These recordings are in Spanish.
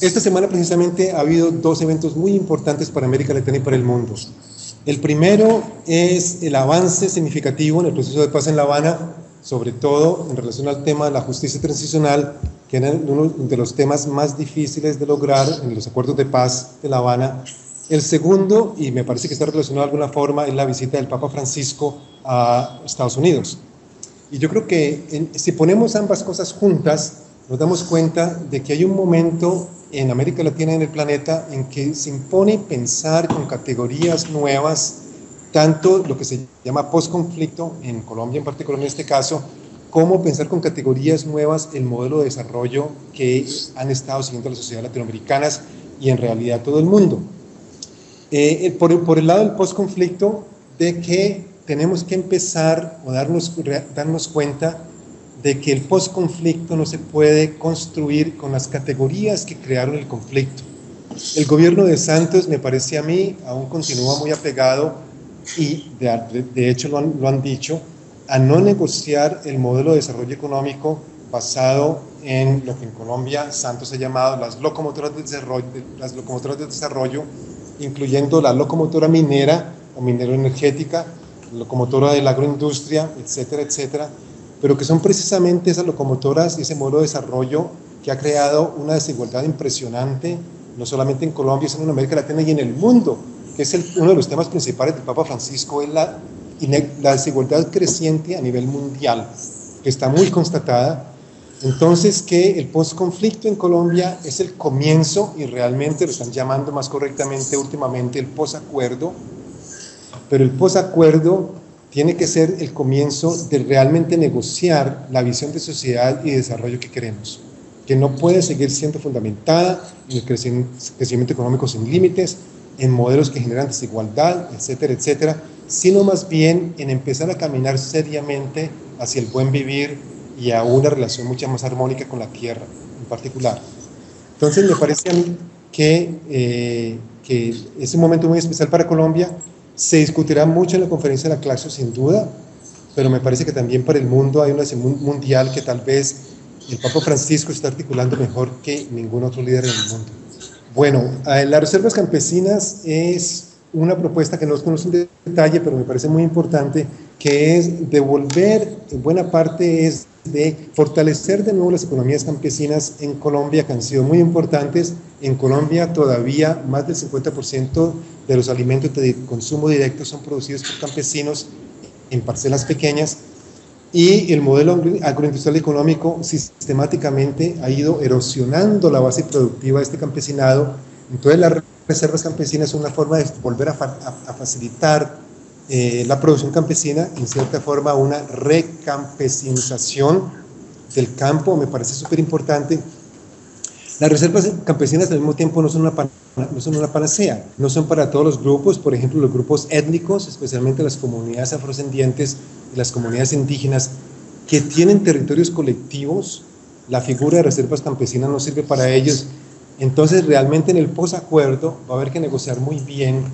Esta semana precisamente ha habido dos eventos muy importantes para América Latina y para el mundo. El primero es el avance significativo en el proceso de paz en La Habana, sobre todo en relación al tema de la justicia transicional, que era uno de los temas más difíciles de lograr en los acuerdos de paz de La Habana. El segundo, y me parece que está relacionado de alguna forma, es la visita del Papa Francisco a Estados Unidos. Y yo creo que si ponemos ambas cosas juntas, nos damos cuenta de que hay un momento en América Latina y en el planeta en que se impone pensar con categorías nuevas, tanto lo que se llama post-conflicto, en Colombia en particular en este caso, como pensar con categorías nuevas el modelo de desarrollo que han estado siguiendo las sociedades latinoamericanas y en realidad todo el mundo. Eh, por, por, el lado del post-conflicto, de que tenemos que empezar o darnos, darnos cuenta de que el posconflicto no se puede construir con las categorías que crearon el conflicto. El gobierno de Santos, me parece a mí, aún continúa muy apegado y de, de hecho lo han, lo han, dicho, a no negociar el modelo de desarrollo económico basado en lo que en Colombia Santos ha llamado las locomotoras de desarrollo, las locomotoras de desarrollo incluyendo la locomotora minera o minero energética, la locomotora de la agroindustria, etcétera, etcétera, pero que son precisamente esas locomotoras y ese modelo de desarrollo que ha creado una desigualdad impresionante, no solamente en Colombia, sino en América Latina y en el mundo, que es uno de los temas principales del Papa Francisco, es la desigualdad creciente a nivel mundial, que está muy constatada. Entonces, que el posconflicto en Colombia es el comienzo, y realmente lo están llamando más correctamente últimamente el posacuerdo, pero el posacuerdo tiene que ser el comienzo de realmente negociar la visión de sociedad y desarrollo que queremos, que no puede seguir siendo fundamentada en el crecimiento económico sin límites, en modelos que generan desigualdad, etcétera, etcétera, sino más bien en empezar a caminar seriamente hacia el buen vivir y a una relación mucho más armónica con la tierra en particular. Entonces me parece a mí que, eh, que es un momento muy especial para Colombia se discutirá mucho en la conferencia de la clase, sin duda, pero me parece que también para el mundo hay una mundial que tal vez el Papa Francisco está articulando mejor que ningún otro líder en el mundo. Bueno, las reservas campesinas es una propuesta que no conozco en detalle, pero me parece muy importante, que es devolver, en buena parte es de fortalecer de nuevo las economías campesinas en Colombia, que han sido muy importantes. En Colombia todavía más del 50% de los alimentos de consumo directo son producidos por campesinos en parcelas pequeñas y el modelo agroindustrial económico sistemáticamente ha ido erosionando la base productiva de este campesinado. Entonces las reservas campesinas son una forma de volver a, a facilitar eh, la producción campesina, en cierta forma, una recampesinización del campo, me parece súper importante. Las reservas campesinas al mismo tiempo no son, una, no son una panacea, no son para todos los grupos, por ejemplo, los grupos étnicos, especialmente las comunidades afrodescendientes y las comunidades indígenas, que tienen territorios colectivos, la figura de reservas campesinas no sirve para ellos. Entonces, realmente en el posacuerdo va a haber que negociar muy bien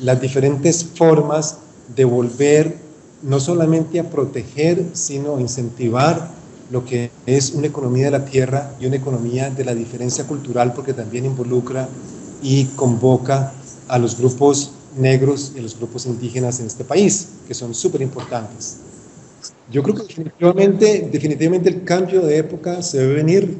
las diferentes formas de volver no solamente a proteger, sino a incentivar lo que es una economía de la tierra y una economía de la diferencia cultural, porque también involucra y convoca a los grupos negros y a los grupos indígenas en este país, que son súper importantes. Yo creo que definitivamente, definitivamente el cambio de época se debe venir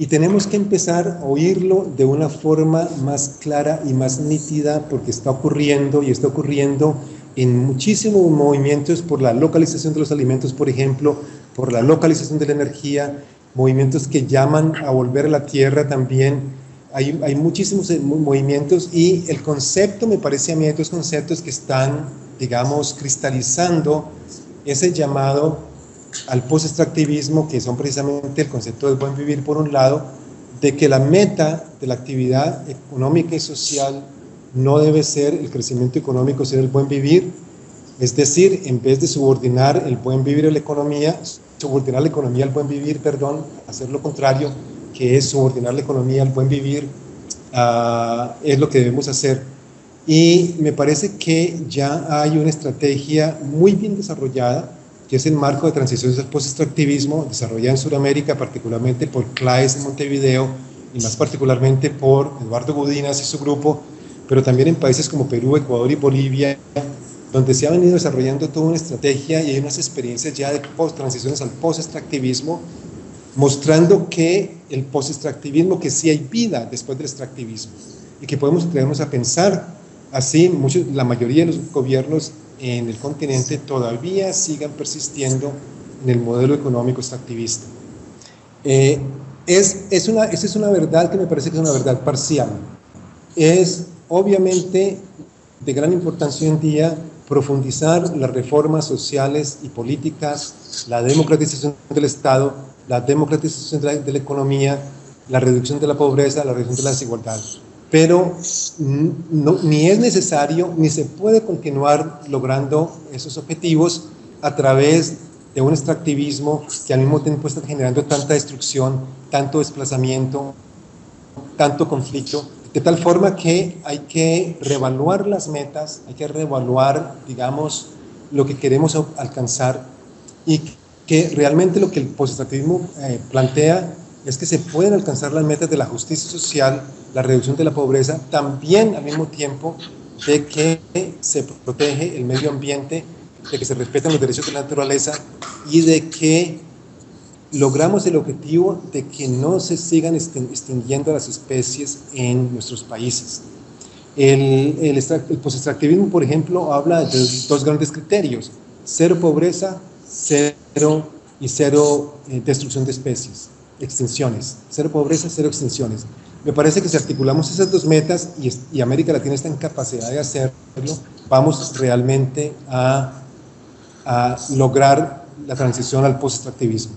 y tenemos que empezar a oírlo de una forma más clara y más nítida porque está ocurriendo y está ocurriendo en muchísimos movimientos por la localización de los alimentos, por ejemplo, por la localización de la energía, movimientos que llaman a volver a la tierra también. Hay, hay muchísimos eh, movimientos y el concepto, me parece a mí, hay dos conceptos que están, digamos, cristalizando ese llamado al post-extractivismo, que son precisamente el concepto del buen vivir por un lado, de que la meta de la actividad económica y social no debe ser el crecimiento económico, sino el buen vivir. Es decir, en vez de subordinar el buen vivir a la economía, subordinar la economía al buen vivir, perdón, hacer lo contrario, que es subordinar la economía al buen vivir, uh, es lo que debemos hacer. Y me parece que ya hay una estrategia muy bien desarrollada, que es el marco de transiciones al post-extractivismo, desarrollada en Sudamérica, particularmente por CLAES en Montevideo y más particularmente por Eduardo Gudinas y su grupo, pero también en países como Perú, Ecuador y Bolivia, donde se ha venido desarrollando toda una estrategia y hay unas experiencias ya de post-transiciones al post-extractivismo, mostrando que el post-extractivismo, que sí hay vida después del extractivismo y que podemos atrevernos a pensar así, muchos, la mayoría de los gobiernos en el continente todavía sigan persistiendo en el modelo económico extractivista. Eh, es, es una, esa es una verdad que me parece que es una verdad parcial. Es obviamente de gran importancia hoy en día profundizar las reformas sociales y políticas, la democratización del Estado, la democratización de la, economía, la reducción de la pobreza, la reducción de la desigualdad. Pero ni es necesario ni se puede continuar logrando esos objetivos a través de un extractivismo que al mismo tiempo está generando tanta destrucción, tanto desplazamiento, tanto conflicto de tal forma que hay que reevaluar las metas, hay que reevaluar, digamos, lo que queremos alcanzar y que realmente lo que el postextractivismo eh, plantea es que se pueden alcanzar las metas de la justicia social, la reducción de la pobreza, también al mismo tiempo de que se protege el medio ambiente, de que se respetan los derechos de la naturaleza y de que logramos el objetivo de que no se sigan extinguiendo las especies en nuestros países. El, post-extractivismo, por ejemplo, habla de dos grandes criterios, cero pobreza, cero y cero eh, destrucción de especies, extinciones, cero pobreza, cero extinciones. Me parece que si articulamos esas dos metas y, y América Latina está en capacidad de hacerlo, vamos realmente a, a lograr la transición al post-extractivismo.